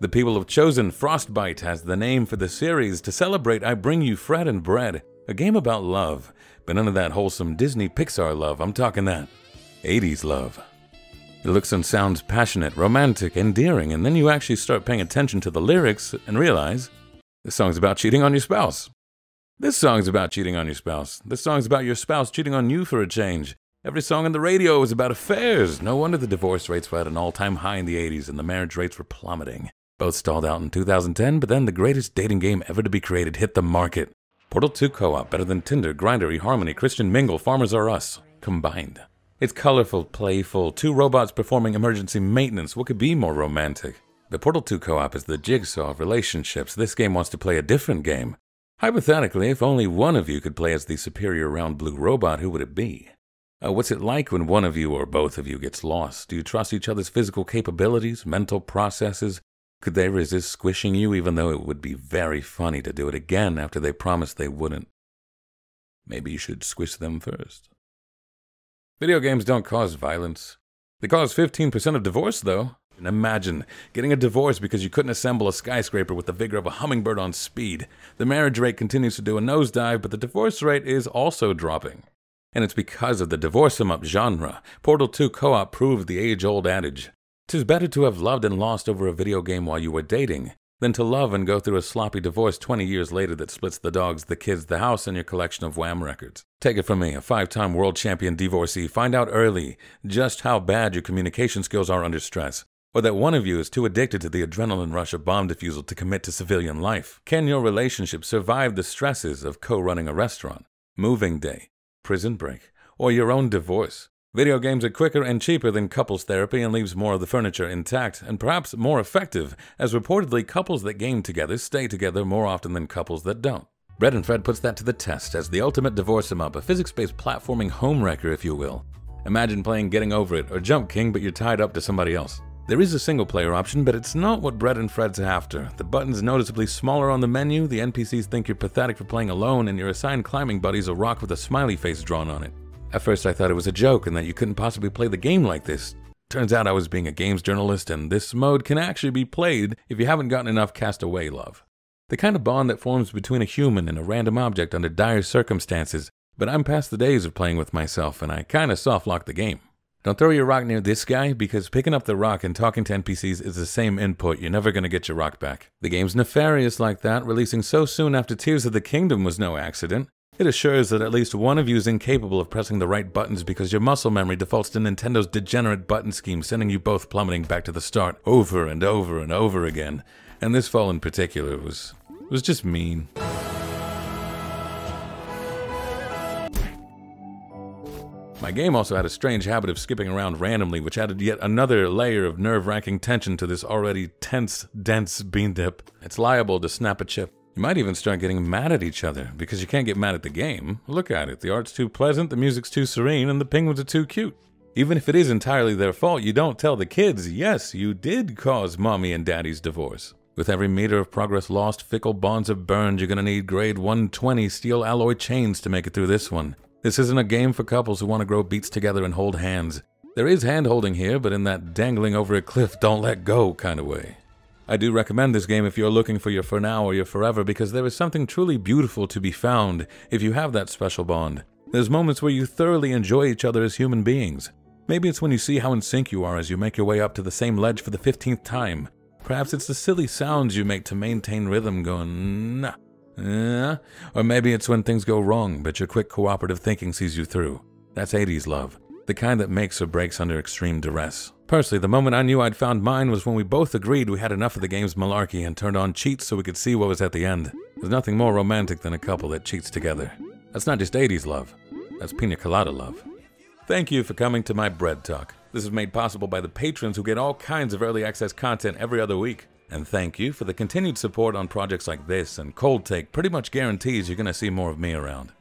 The people have chosen Frostbyte as the name for the series. To celebrate, I bring you Fred and Bread, a game about love, but none of that wholesome Disney Pixar love. I'm talking that 80s love. It looks and sounds passionate, romantic, endearing, and then you actually start paying attention to the lyrics and realize this song's about cheating on your spouse. This song's about cheating on your spouse. This song's about your spouse cheating on you for a change. Every song on the radio is about affairs. No wonder the divorce rates were at an all time high in the 80s and the marriage rates were plummeting. Both stalled out in 2010, but then the greatest dating game ever to be created hit the market. Portal 2 Co op, better than Tinder, Grindr, eHarmony, Christian Mingle, Farmers Are Us, combined. It's colorful, playful, two robots performing emergency maintenance. What could be more romantic? The Portal 2 co op is the jigsaw of relationships. This game wants to play a different game. Hypothetically, if only one of you could play as the superior round blue robot, who would it be? Uh, what's it like when one of you or both of you gets lost? Do you trust each other's physical capabilities, mental processes? Could they resist squishing you, even though it would be very funny to do it again after they promised they wouldn't? Maybe you should squish them first. Video games don't cause violence. They cause 15% of divorce, though. And imagine getting a divorce because you couldn't assemble a skyscraper with the vigor of a hummingbird on speed. The marriage rate continues to do a nosedive, but the divorce rate is also dropping. And it's because of the divorce em up genre. Portal 2 co op proved the age old adage. Tis better to have loved and lost over a video game while you were dating than to love and go through a sloppy divorce 20 years later that splits the dogs, the kids, the house, and your collection of Wham records. Take it from me, a five time world champion divorcee. Find out early just how bad your communication skills are under stress or that one of you is too addicted to the adrenaline rush of bomb defusal to commit to civilian life? Can your relationship survive the stresses of co running a restaurant, moving day, prison break, or your own divorce? Video games are quicker and cheaper than couples therapy and leaves more of the furniture intact, and perhaps more effective, as reportedly couples that game together stay together more often than couples that don't. Bread and Fred puts that to the test as the ultimate divorce em up, a physics based platforming home wrecker, if you will. Imagine playing Getting Over It or Jump King, but you're tied up to somebody else. There is a single player option, but it's not what Bread and Fred's after. The button's noticeably smaller on the menu, the NPCs think you're pathetic for playing alone, and your assigned climbing buddy's a rock with a smiley face drawn on it. At first, I thought it was a joke and that you couldn't possibly play the game like this. Turns out I was being a games journalist, and this mode can actually be played if you haven't gotten enough castaway love. The kind of bond that forms between a human and a random object under dire circumstances, but I'm past the days of playing with myself, and I kinda soft locked the game. Don't throw your rock near this guy because picking up the rock and talking to NPCs is the same input. You're never going to get your rock back. The game's nefarious like that, releasing so soon after Tears of the Kingdom was no accident. It assures that at least one of you is incapable of pressing the right buttons because your muscle memory defaults to Nintendo's degenerate button scheme, sending you both plummeting back to the start over and over and over again. And this fall in particular was was just mean. My game also had a strange habit of skipping around randomly, which added yet another layer of nerve wracking tension to this already tense, dense bean dip. It's liable to snap a chip. You might even start getting mad at each other because you can't get mad at the game. Look at it. The art's too pleasant, the music's too serene, and the penguins are too cute. Even if it is entirely their fault, you don't tell the kids, yes, you did cause mommy and daddy's divorce. With every meter of progress lost, fickle bonds are burned. You're gonna need grade 120 steel alloy chains to make it through this one. This isn't a game for couples who want to grow beats together and hold hands. There is hand holding here, but in that dangling over a cliff, don't let go kind of way. I do recommend this game if you're looking for your for now or your forever because there is something truly beautiful to be found if you have that special bond. There's moments where you thoroughly enjoy each other as human beings. Maybe it's when you see how in sync you are as you make your way up to the same ledge for the 15th time. Perhaps it's the silly sounds you make to maintain rhythm going, nah, yeah. Or maybe it's when things go wrong, but your quick cooperative thinking sees you through. That's 80s love, the kind that makes or breaks under extreme duress. Personally, the moment I knew I'd found mine was when we both agreed we had enough of the game's malarkey and turned on cheats so we could see what was at the end. There's nothing more romantic than a couple that cheats together. That's not just 80s love, that's pina colada love. Thank you for coming to my Bread Talk. This is made possible by the patrons who get all kinds of early access content every other week. And thank you for the continued support on projects like this, and Cold Take pretty much guarantees you're going to see more of me around.